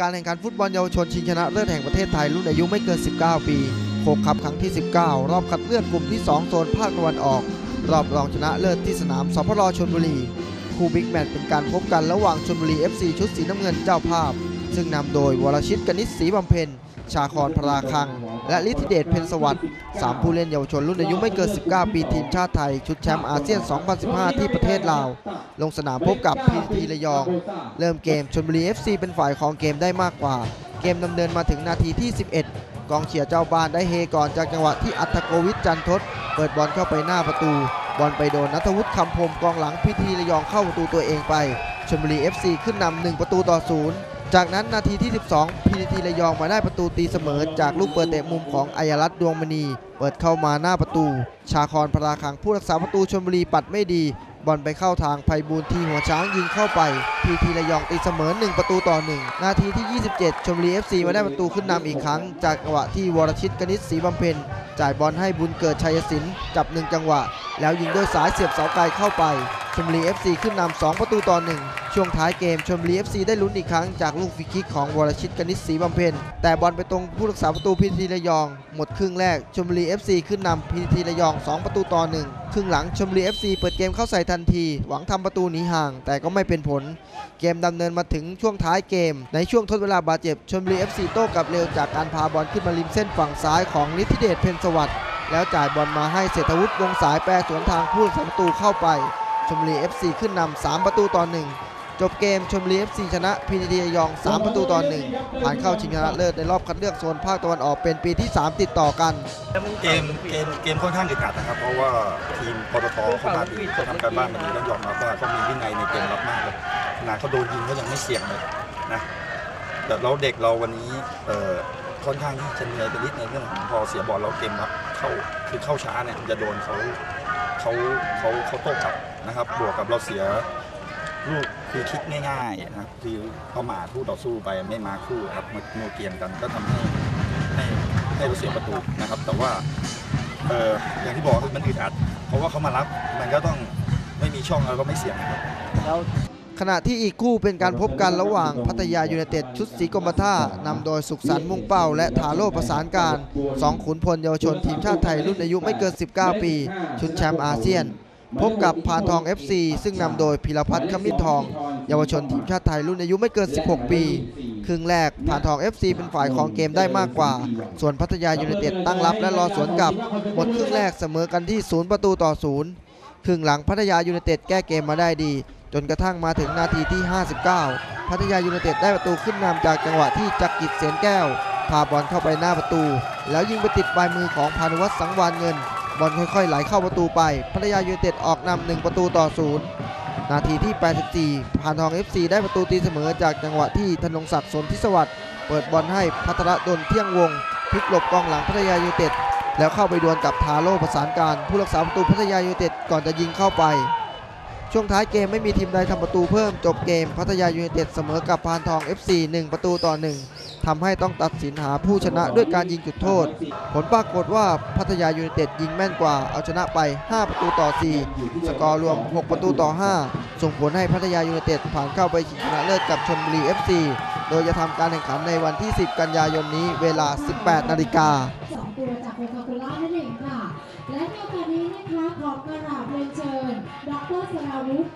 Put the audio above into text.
การแข่งขันฟุตบอลเยาวชนชิงชนะเลิศแห่งประเทศไทยรุ่นอายุไม่เกิน 19 ปีโค้กคัพครั้งที่ 19 รอบคัดเลือกกลุ่มที่ 2 โซนภาคตะวันออก รอบรองชนะเลิศที่สนามสพลชลบุรี คู่บิ๊กแมตช์เป็นการพบกันระหว่างชนบุรี FC ชุดสีน้ำเงินเจ้าภาพ ซึ่งนำโดยวรชิตกนิษฐ์ศรีบำเพ็ญ ชาคอนพราคัง และลิทธิเดชเพ็ญสวัสดิ์สามผู้เล่นเยาวชนรุ่นอายุไม่เกิน 19 ปีทีมชาติไทย ชุดแชมป์อาเซียน 2015 ที่ประเทศลาว ลงสนามพบกับพีทีระยอง เริ่มเกมชลบุรี FC เป็นฝ่ายของเกมได้มากกว่า เกมดำเนินมาถึงนาทีที่ 11 กองเชียร์เจ้าบ้านได้เฮก่อนจากจังหวะที่อัตโกวิทจันทศเปิดบอลเข้าไปหน้าประตู บอลไปโดนนัทวุฒิคำพรมกองหลังพิธีระยองเข้าประตูตัวเองไปชลบุรี FC ขึ้นนำหนึ่งประตูต่อศูนย์ จากนั้นนาทีที่ 12พีทีระยองมาได้ประตูตีเสมอ จากลูกเปิดเตะมุมของอัยรัตดวงมณี เปิดเข้ามาหน้าประตู ชาคอนพราคังผู้รักษาประตูชลบุรีปัดไม่ดีบอลไปเข้าทางไพบูลทีหัวช้างยิงเข้าไป พีทีระยองตีเสมอ 1 ประตูต่อ 1 นาทีที่ 27 ชมบุรี FC มาได้ประตูขึ้นนำอีกครั้ง จากจังหวะที่วรชิตกนิษฐ์ศรีบำเพ็ญจ่ายบอลให้บุญเกิดชัยศิลป์จับ 1 จังหวะ แล้วยิงด้วยสายเสียบเสาไกลเข้าไปชมบุรี FC ขึ้นนำ2ประตูต่อ1ช่วงท้ายเกมชมบุรี FC ได้ลุ้นอีกครั้งจากลูกฟรีคิกของวรชิตกนิษฐ์ศรีบำเพ็ญแต่บอลไปตรงผู้รักษาประตูพีทีระยอง หมดครึ่งแรกชมบุรี FC ขึ้นนำพีทีระยอง 2 ประตูต่อ1ครึ่งหลังชมบุรี FC เปิดเกมเข้าใส่ทันที หวังทำประตูหนีห่าง แต่ก็ไม่เป็นผล เกมดำเนินมาถึงช่วงท้ายเกม ในช่วงทดเวลาบาดเจ็บชมบุรี FC โต้กลับเร็วจากการพาบอลขึ้นมาริมเส้นฝั่งซ้ายของนิติเดชเพ็ญสวัสดิ์ แล้วจ่ายบอลมาให้เศรษฐวุฒิวงสายแปรสวนทางผู้รักษาประตูเข้าไปชมบุรี FC ขึ้นนำ3ประตูต่อ1จบเกมชมบุรี FC ชนะพีทีระยอง 3 ประตูต่อ1ผ่านเข้าชิงชนะเลิศในรอบคัดเลือกโซนภาคตะวันออกเป็นปีที่ 3 ติดต่อกันเกมเกมเกมค่อนข้างอึดอัดนะครับ เพราะว่าทีมปตทเขามาดีเขาทำการบ้านมาดีต้องยอมรับว่าเขามีวินัยในเกมรับมากเลยขนาดเขาโดนยิงเขายังไม่เสี่ยงเลยนะแต่เราเด็กเราวันนี้เอ่อค่อนข้างที่จะเหนื่อยไปนิดในเรื่องของพอเสียบอลเราเกมรับ เข้าคือเข้าช้าเนี่ยจะโดนเขาเขาเขาเขาโต้กลับนะครับ บวกกับเราเสียลูกคือคิดง่ายๆนะครับคือเข้ามาคู่ต่อสู้ไปไม่มาคู่ครับมาโนเกียนกันก็ทำให้ให้ให้เราเสียประตูนะครับ แต่ว่าเอออย่างที่บอกคือมันอึดอัด เพราะว่าเขามารับมันก็ต้องไม่มีช่องแล้วก็ไม่เสี่ยงนะครับ ขณะที่อีกคู่เป็นการพบกันระหว่างพัทยายูไนเต็ดชุดสีกรมท่านำโดยสุขสันต์มุ่งเป้า และทาโร่ประสานการสองขุนพลเยาวชนทีมชาติไทยรุ่นอายุไม่เกิน 19 ปี ชุดแชมป์อาเซียน พบกับพานทอง FC ซึ่งนำโดยพิรพัฒน์ขมิ้นทอง เยาวชนทีมชาติไทยรุ่นอายุไม่เกิน 16 ปี ครึ่งแรกพานทอง FC เป็นฝ่ายครองเกมได้มากกว่า ส่วนพัทยายูไนเต็ดตั้งรับและรอสวนกลับหมดครึ่งแรกเสมอกันที่ 0 ประตูต่อ 0 ครึ่งหลังพัทยายูไนเต็ดแก้เกมมาได้ดี จนกระทั่งมาถึงนาทีที่ 59 พัทยายูไนเต็ดได้ประตูขึ้นนำจากจังหวะที่จักริดเสนแก้ว พาบอลเข้าไปหน้าประตู แล้วยิงไปติดปลายมือของภาณุวัฒน์สังวาลย์เงิน บอลค่อยๆไหลเข้าประตูไป พัทยายูไนเต็ดออกนำหนึ่งประตูต่อศูนย์นาทีที่ 84พานทอง FC ได้ประตูตีเสมอจากจังหวะที่ธนงศักดิ์สนทิสวัสดิ์เปิดบอลให้ภัทรดลเที่ยงวงพลิกหลบกองหลังพัทยายูไนเต็ดแล้วเข้าไปดวลกับทาโร่ประสานการ ผู้รักษาประตูพัทยายูไนเต็ดก่อนจะยิงเข้าไป ช่วงท้ายเกมไม่มีทีมใดทำประตูเพิ่มจบเกมพัทยายูไนเต็ดเสมอกับพานทอง FC 1 ประตูต่อ 1ทำให้ต้องตัดสินหาผู้ชนะด้วยการยิงจุดโทษ ผลปรากฏว่าพัทยายูไนเต็ดยิงแม่นกว่าเอาชนะไป 5 ประตูต่อ 4 สกอร์รวม 6 ประตูต่อ 5 ส่งผลให้พัทยายูไนเต็ดผ่านเข้าไปชิงชนะเลิศกับชลบุรี FC โดยจะทำการแข่งขันในวันที่ 10 กันยายนนี้เวลา 18 นาฬิกา ขอบกระคะขอกราบเรียนเชิญ ดรสราวุฒิ